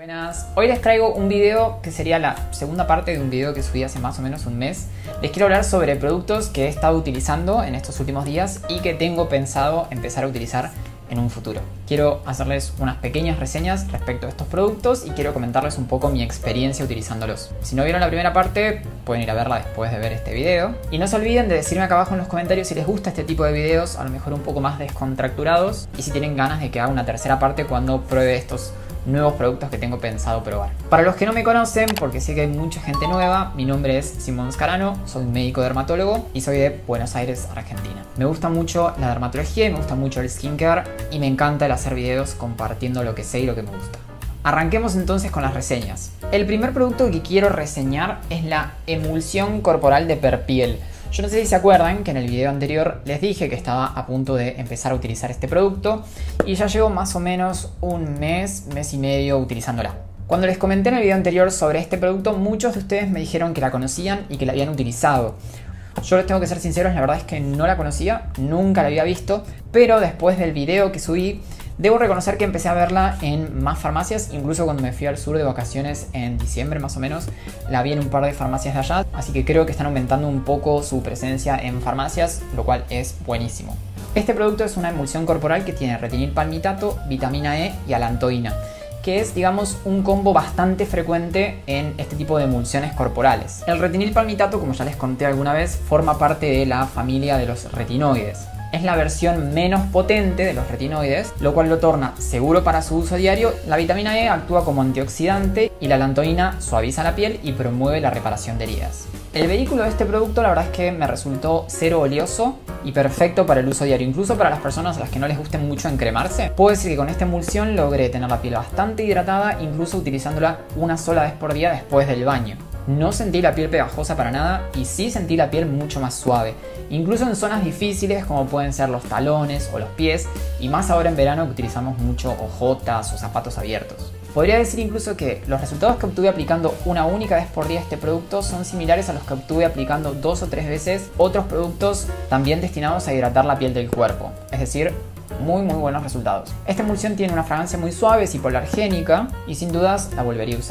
Buenas, hoy les traigo un video que sería la segunda parte de un video que subí hace más o menos un mes. Les quiero hablar sobre productos que he estado utilizando en estos últimos días y que tengo pensado empezar a utilizar en un futuro. Quiero hacerles unas pequeñas reseñas respecto a estos productos y quiero comentarles un poco mi experiencia utilizándolos. Si no vieron la primera parte, pueden ir a verla después de ver este video. Y no se olviden de decirme acá abajo en los comentarios si les gusta este tipo de videos, a lo mejor un poco más descontracturados, y si tienen ganas de que haga una tercera parte cuando pruebe estos nuevos productos que tengo pensado probar. Para los que no me conocen, porque sé que hay mucha gente nueva, mi nombre es Simón Scarano, soy médico dermatólogo y soy de Buenos Aires, Argentina. Me gusta mucho la dermatología me gusta mucho el skincare y me encanta el hacer videos compartiendo lo que sé y lo que me gusta. Arranquemos entonces con las reseñas. El primer producto que quiero reseñar es la emulsión corporal de Perpiel. Yo no sé si se acuerdan que en el video anterior les dije que estaba a punto de empezar a utilizar este producto y ya llevo más o menos un mes, mes y medio utilizándola. Cuando les comenté en el video anterior sobre este producto, muchos de ustedes me dijeron que la conocían y que la habían utilizado. Yo les tengo que ser sinceros, la verdad es que no la conocía, nunca la había visto, pero después del video que subí Debo reconocer que empecé a verla en más farmacias, incluso cuando me fui al sur de vacaciones en diciembre más o menos, la vi en un par de farmacias de allá, así que creo que están aumentando un poco su presencia en farmacias, lo cual es buenísimo. Este producto es una emulsión corporal que tiene retinil palmitato, vitamina E y alantoína que es, digamos, un combo bastante frecuente en este tipo de emulsiones corporales. El retinil palmitato, como ya les conté alguna vez, forma parte de la familia de los retinoides es la versión menos potente de los retinoides, lo cual lo torna seguro para su uso diario. La vitamina E actúa como antioxidante y la lantoína suaviza la piel y promueve la reparación de heridas. El vehículo de este producto la verdad es que me resultó cero oleoso y perfecto para el uso diario, incluso para las personas a las que no les guste mucho encremarse. Puedo decir que con esta emulsión logré tener la piel bastante hidratada, incluso utilizándola una sola vez por día después del baño. No sentí la piel pegajosa para nada y sí sentí la piel mucho más suave, incluso en zonas difíciles como pueden ser los talones o los pies y más ahora en verano que utilizamos mucho ojotas o zapatos abiertos. Podría decir incluso que los resultados que obtuve aplicando una única vez por día este producto son similares a los que obtuve aplicando dos o tres veces otros productos también destinados a hidratar la piel del cuerpo, es decir, muy muy buenos resultados. Esta emulsión tiene una fragancia muy suave, es hipoalergénica y sin dudas la volvería a usar.